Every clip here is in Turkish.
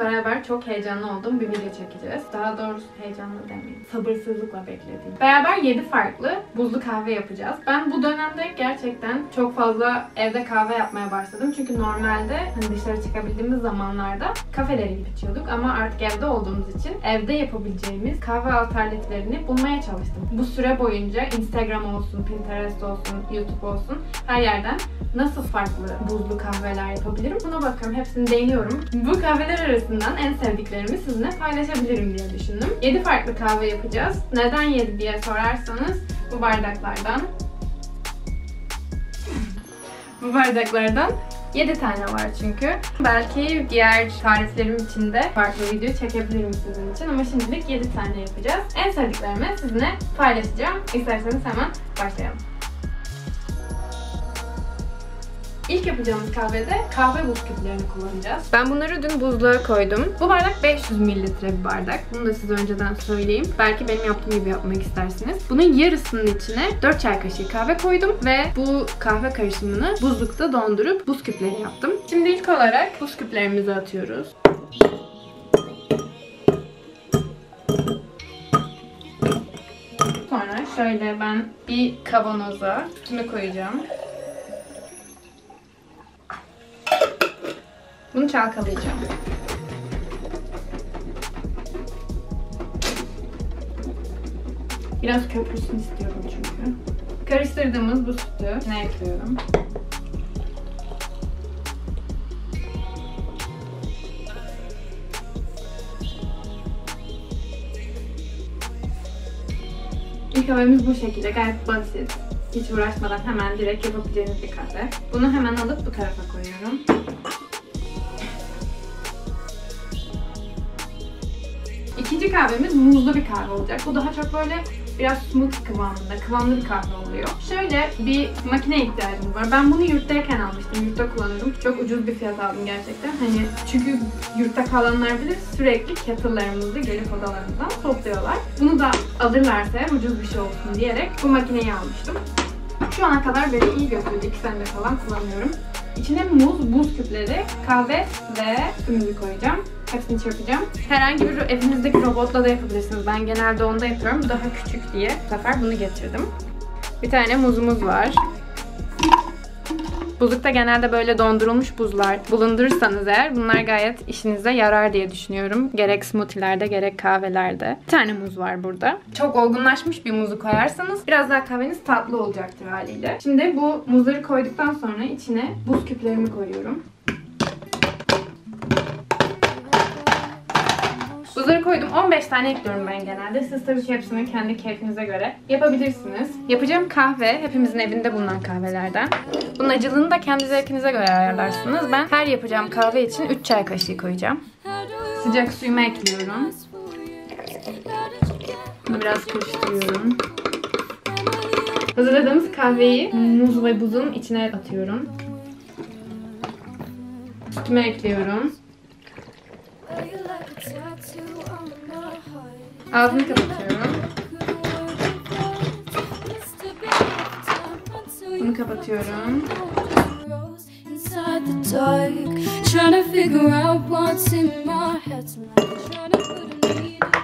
beraber çok heyecanlı olduğum bir video çekeceğiz. Daha doğrusu heyecanlı demeyeyim. Sabırsızlıkla beklediğim. Beraber 7 farklı buzlu kahve yapacağız. Ben bu dönemde gerçekten çok fazla evde kahve yapmaya başladım. Çünkü normalde hani dışarı çıkabildiğimiz zamanlarda kafelere gidip içiyorduk. Ama artık evde olduğumuz için evde yapabileceğimiz kahve alternatiflerini bulmaya çalıştım. Bu süre boyunca Instagram olsun, Pinterest olsun, YouTube olsun her yerden nasıl farklı buzlu kahveler yapabilirim buna bakıyorum. Hepsini deniyorum. Bu kahveler arasından en sevdiklerimi sizinle paylaşabilirim diye düşündüm. 7 farklı kahve yapacağız. Neden 7 diye sorarsanız bu bardaklardan bu bardaklardan 7 tane var çünkü. Belki diğer tariflerim için de farklı video çekebilirim sizin için ama şimdilik 7 tane yapacağız. En sevdiklerimi sizinle paylaşacağım. İsterseniz hemen başlayalım. İlk yapacağımız kahvede kahve buz küplerini kullanacağız. Ben bunları dün buzluğa koydum. Bu bardak 500 mililitre bir bardak. Bunu da size önceden söyleyeyim. Belki benim yaptığım gibi yapmak istersiniz. Bunun yarısının içine 4 çay kaşığı kahve koydum ve bu kahve karışımını buzlukta dondurup buz küpleri yaptım. Şimdi ilk olarak buz küplerimizi atıyoruz. Sonra şöyle ben bir kavanoza şunu koyacağım. Bunu çalkalayacağım. Biraz köpürsün istiyorum çünkü. Karıştırdığımız bu sütü içine ekliyorum. Kahvemiz bu şekilde gayet basit. Hiç uğraşmadan hemen direkt yapabileceğiniz bir kahve. Bunu hemen alıp bu tarafa koyuyorum. İkinci kahvemiz muzlu bir kahve olacak. Bu daha çok böyle biraz smooth kıvamında, kıvamlı bir kahve oluyor. Şöyle bir makine ihtiyacımız var. Ben bunu yurttayken almıştım. Yurtta kullanıyorum. Çok ucuz bir fiyat aldım gerçekten. Hani çünkü yurtta kalanlar bilir sürekli kettle'larımızı gelip odalarımızdan topluyorlar. Bunu da alırlarsa ucuz bir şey olsun diyerek bu makineyi almıştım. Şu ana kadar beni iyi götürdü. 2 senedir falan kullanıyorum. İçine muz, buz küpleri, kahve ve sütümüzü koyacağım. Hepsini çırpacağım. Herhangi bir evinizdeki robotla da yapabilirsiniz. Ben genelde onda yapıyorum. Daha küçük diye bu sefer bunu getirdim. Bir tane muzumuz var. Buzlukta genelde böyle dondurulmuş buzlar bulundurursanız eğer bunlar gayet işinize yarar diye düşünüyorum. Gerek smoothie'lerde gerek kahvelerde. Bir tane muz var burada. Çok olgunlaşmış bir muzu koyarsanız biraz daha kahveniz tatlı olacaktır haliyle. Şimdi bu muzları koyduktan sonra içine buz küplerimi koyuyorum. Buzları koydum. 15 tane ekliyorum ben genelde. Siz tabii ki hepsini kendi keyfinize göre yapabilirsiniz. Yapacağım kahve hepimizin evinde bulunan kahvelerden. Bunun acılığını da kendi zevkinize göre ayarlarsınız. Ben her yapacağım kahve için 3 çay kaşığı koyacağım. Sıcak suyumu ekliyorum. Bunu biraz karıştırıyorum. Hazırladığımız kahveyi muz ve buzun içine atıyorum. Sütümü ekliyorum. Ağzını kapatıyorum. Bunu kapatıyorum.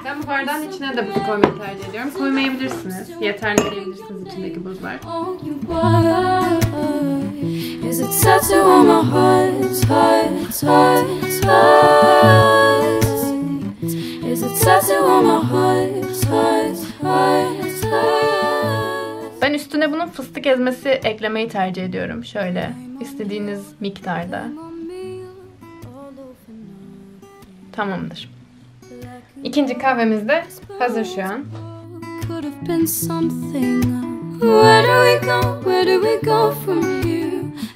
Ben bu bardağın içine de buz koymayı tercih ediyorum. Koymayabilirsiniz. Yeterli diyebilirsiniz içindeki buzlar. Is a tattoo on my heart, heart, heart, heart. Ben üstüne bunun fıstık ezmesi eklemeyi tercih ediyorum. Şöyle istediğiniz miktarda. Tamamdır. İkinci kahvemiz de hazır şu an.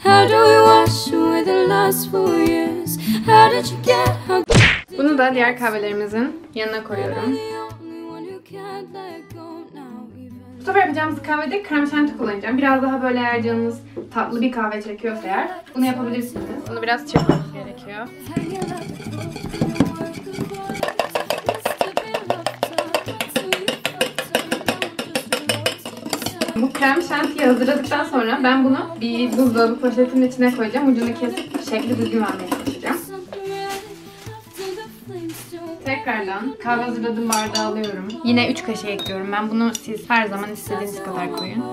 How do we wash away the last four years? How did you get? How Bunu da diğer kahvelerimizin yanına koyuyorum. Bu sefer yapacağımız kahvede krem şanti kullanacağım. Biraz daha böyle eğer canınız tatlı bir kahve çekiyorsa eğer bunu yapabilirsiniz. Bunu biraz çırpmanız gerekiyor. Bu krem şantiyi hazırladıktan sonra ben bunu bir buzdolabı poşetinin içine koyacağım. Ucunu kesip şekli düzgün vermeye çalışacağım. Tekrardan kahve hazırladığım bardağı alıyorum. Yine 3 kaşık ekliyorum. Ben bunu siz her zaman istediğiniz kadar koyun.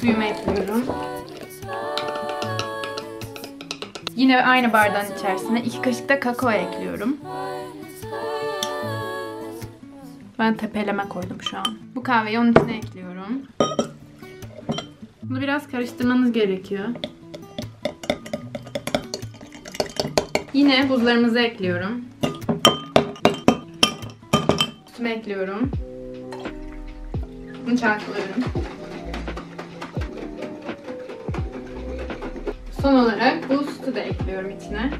Suyumu ekliyorum. Yine aynı bardağın içerisine 2 kaşık da kakao ekliyorum. Ben tepeleme koydum şu an. Bu kahveyi onun içine ekliyorum. Bunu biraz karıştırmanız gerekiyor. Yine buzlarımızı ekliyorum. Sütümü ekliyorum. Bunu çalkalıyorum. Son olarak bu sütü de ekliyorum içine.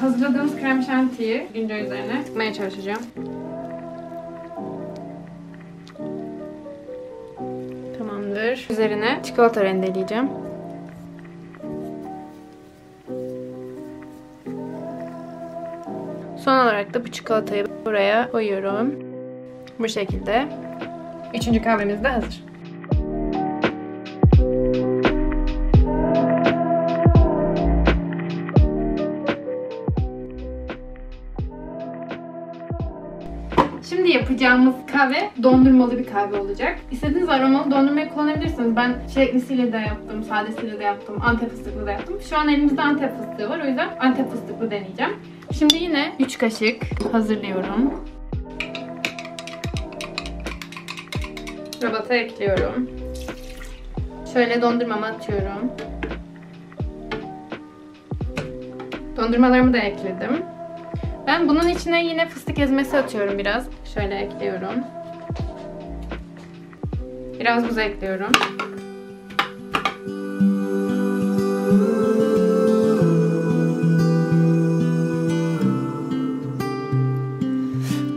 Hazırladığımız krem şantiyi güncel üzerine sıkmaya çalışacağım. Üzerine çikolata rendeleyeceğim. Son olarak da bu çikolatayı buraya koyuyorum. Bu şekilde. Üçüncü kahvemiz de hazır. Yapacağımız kahve dondurmalı bir kahve olacak. İstediğiniz aromalı dondurmayı kullanabilirsiniz. Ben şeklisiyle de yaptım, sadesiyle de yaptım, antep fıstıklı da yaptım. Şu an elimizde antep fıstığı var o yüzden antep fıstıklı deneyeceğim. Şimdi yine 3 kaşık hazırlıyorum. Robata ekliyorum. Şöyle dondurmamı atıyorum. Dondurmalarımı da ekledim. Ben bunun içine yine fıstık ezmesi atıyorum biraz. Şöyle ekliyorum. Biraz buz ekliyorum.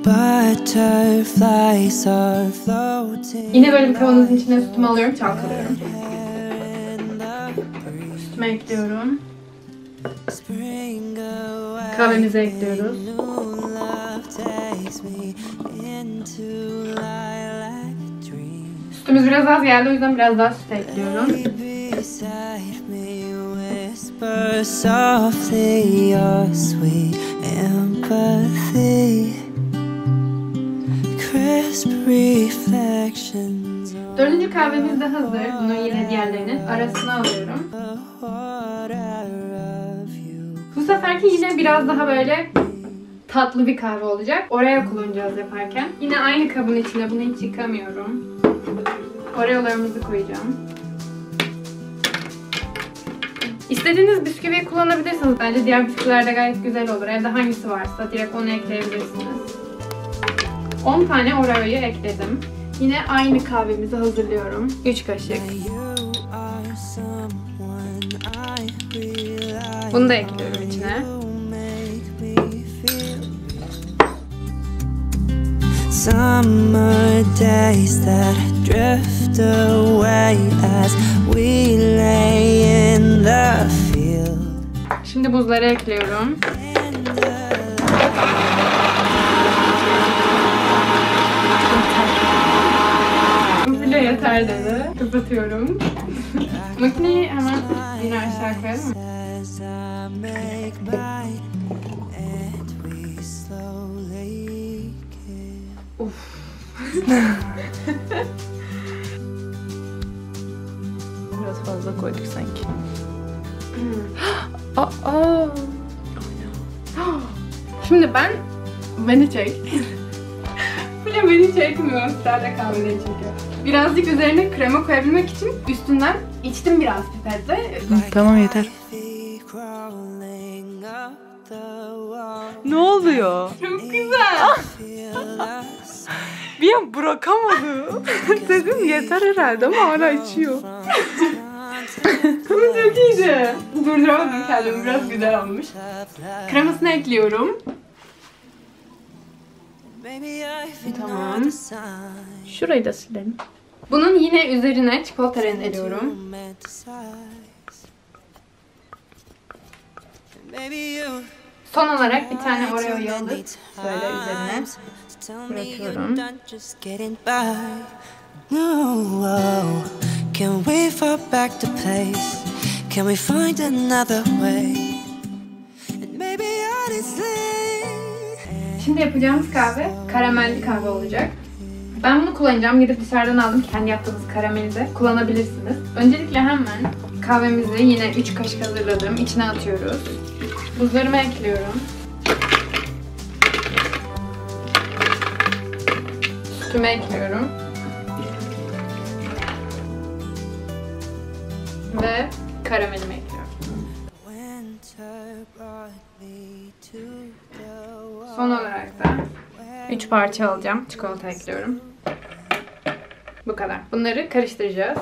Butterflies are floating Yine böyle bir kavanozun içine sütümü alıyorum, çalkalıyorum. Sütümü ekliyorum. Kahvemizi ekliyoruz. Sütümüz biraz az geldi o yüzden biraz daha süt ekliyorum. Dördüncü kahvemiz de hazır. Bunu yine diğerlerinin arasına alıyorum. Bu seferki yine biraz daha böyle tatlı bir kahve olacak. Oraya kullanacağız yaparken. Yine aynı kabın içine bunu hiç yıkamıyorum. Oreolarımızı koyacağım. İstediğiniz bisküviyi kullanabilirsiniz. Bence diğer bisküviler de gayet güzel olur. Evde hangisi varsa direkt onu ekleyebilirsiniz. 10 tane Oreo'yu ekledim. Yine aynı kahvemizi hazırlıyorum. 3 kaşık. Bunu da ekliyorum içine. Summer days that drift away as we lay in the field. Şimdi buzları ekliyorum. Bile yeter dedi. Kapatıyorum. Makineyi hemen yine aşağı koyalım as I make mine, and we slowly kill. Biraz fazla koyduk sanki. Aa. Şimdi ben beni çek. Bile beni çekmiyor. Sadece kahveleri çekiyor. Birazcık üzerine krema koyabilmek için üstünden içtim biraz pipetle. Tamam yeter. Ne oluyor? Çok güzel. An bırakamadı. Dedim yeter herhalde ama hala içiyor. Bu çok iyiydi. Durduramadım kendimi. Biraz güzel olmuş. Kremasını ekliyorum. Tamam. Şurayı da silelim. Bunun yine üzerine çikolata rendeliyorum. Son olarak bir tane Oreo'yu alıp şöyle üzerine bırakıyorum. done just getting by. No, oh, can we fall back to place? Can we find another way? And maybe honestly, Şimdi yapacağımız kahve karamelli kahve olacak. Ben bunu kullanacağım. Gidip dışarıdan aldım. Kendi yaptığınız karameli de kullanabilirsiniz. Öncelikle hemen kahvemizi yine 3 kaşık hazırladım. İçine atıyoruz. Buzlarımı ekliyorum. Sütümü ekliyorum. Ve karamelimi ekliyorum. Son olarak da 3 parça alacağım. Çikolata ekliyorum. Bu kadar. Bunları karıştıracağız.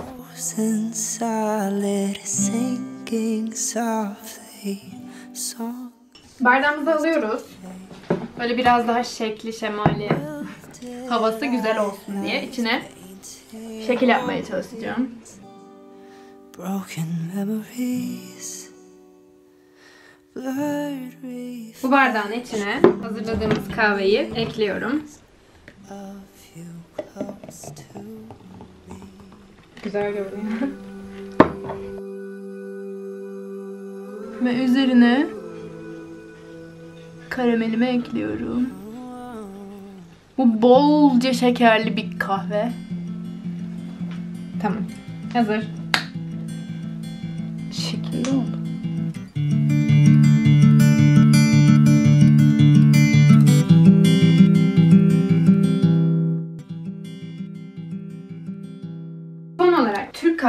Bardağımızı alıyoruz. Böyle biraz daha şekli şemali havası güzel olsun diye içine şekil yapmaya çalışacağım. Bu bardağın içine hazırladığımız kahveyi ekliyorum. Güzel görünüyor. Ve üzerine karamelimi ekliyorum. Bu bolca şekerli bir kahve. Tamam. Hazır. Şekilli oldu.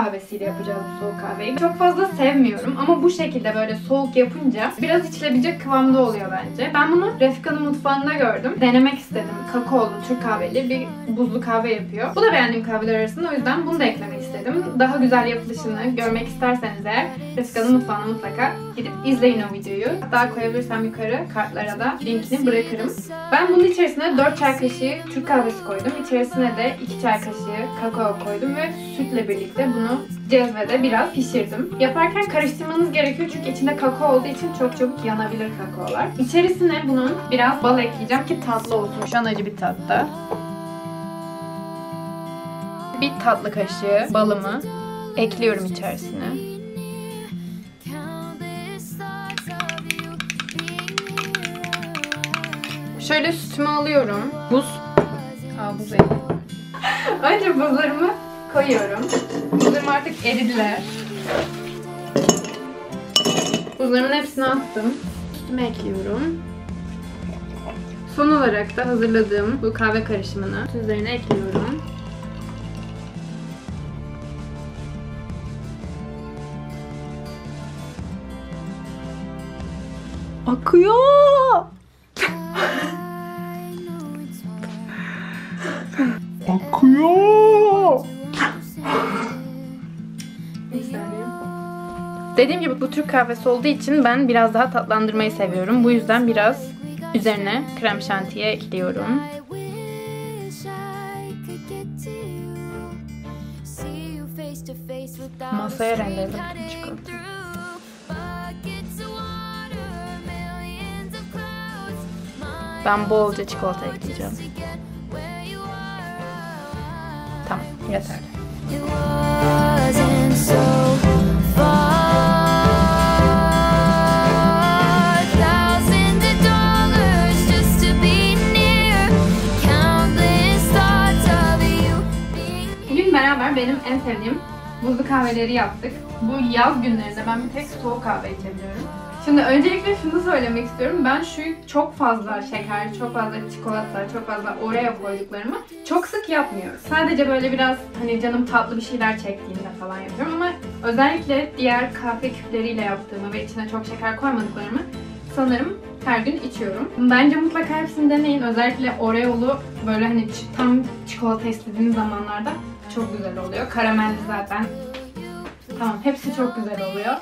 Kahvesiyle yapacağız bu soğuk kahveyi. Çok fazla sevmiyorum ama bu şekilde böyle soğuk yapınca biraz içilebilecek kıvamda oluyor bence. Ben bunu Refika'nın mutfağında gördüm. Denemek istedim. Kakaolu Türk kahveli bir buzlu kahve yapıyor. Bu da beğendiğim kahveler arasında o yüzden bunu da eklemek istedim. Daha güzel yapılışını görmek isterseniz eğer Refika'nın mutfağına mutlaka gidip izleyin o videoyu. Hatta koyabilirsem yukarı kartlara da linkini bırakırım. Ben bunun içerisine 4 çay kaşığı Türk kahvesi koydum. İçerisine de 2 çay kaşığı kakao koydum ve sütle birlikte bunu cezvede biraz pişirdim. Yaparken karıştırmanız gerekiyor çünkü içinde kakao olduğu için çok çabuk yanabilir kakaolar. İçerisine bunun biraz bal ekleyeceğim ki tatlı olsun. Şu an acı bir tatta. Bir tatlı kaşığı balımı ekliyorum içerisine. Şöyle sütümü alıyorum. Buz. Aa buz. Önce buzlarımı koyuyorum. Buzlarım artık eridiler. Buzlarımın hepsini attım. Sütümü ekliyorum. Son olarak da hazırladığım bu kahve karışımını üzerine ekliyorum. Akıyor. Dediğim gibi bu Türk kahvesi olduğu için ben biraz daha tatlandırmayı seviyorum. Bu yüzden biraz üzerine krem şantiye ekliyorum. Masaya rendeledim çikolatayı. Ben bolca çikolata ekleyeceğim. Tamam, yeterli. Benim en sevdiğim buzlu kahveleri yaptık. Bu yaz günlerinde ben bir tek soğuk kahve içebiliyorum. Şimdi öncelikle şunu söylemek istiyorum. Ben şu çok fazla şeker, çok fazla çikolata, çok fazla oreo koyduklarımı çok sık yapmıyorum. Sadece böyle biraz hani canım tatlı bir şeyler çektiğinde falan yapıyorum ama özellikle diğer kahve küpleriyle yaptığımı ve içine çok şeker koymadıklarımı sanırım her gün içiyorum. Bence mutlaka hepsini deneyin. Özellikle Oreo'lu böyle hani tam çikolata istediğiniz zamanlarda çok güzel oluyor. Karamelli zaten. Tamam hepsi çok güzel oluyor.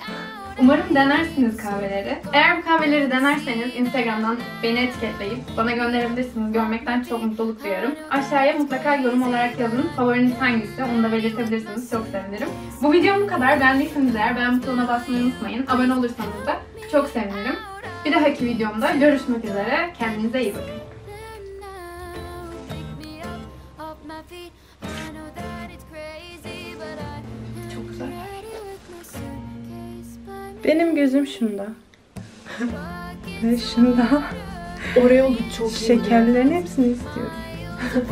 Umarım denersiniz kahveleri. Eğer bu kahveleri denerseniz Instagram'dan beni etiketleyip bana gönderebilirsiniz. Görmekten çok mutluluk duyarım. Aşağıya mutlaka yorum olarak yazın. Favoriniz hangisi onu da belirtebilirsiniz. Çok sevinirim. Bu videom bu kadar. Beğendiyseniz eğer beğen butonuna basmayı unutmayın. Abone olursanız da çok sevinirim. Bir dahaki videomda görüşmek üzere. Kendinize iyi bakın. Benim gözüm şunda. Ve şunda. Oraya olur çok iyi. Şekerlerin hepsini istiyorum.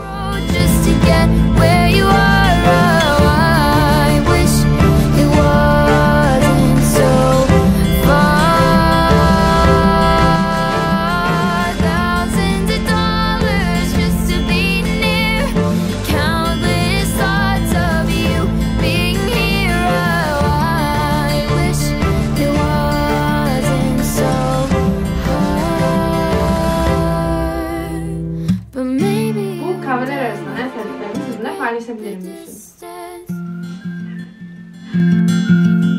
paylaşabilirim. you.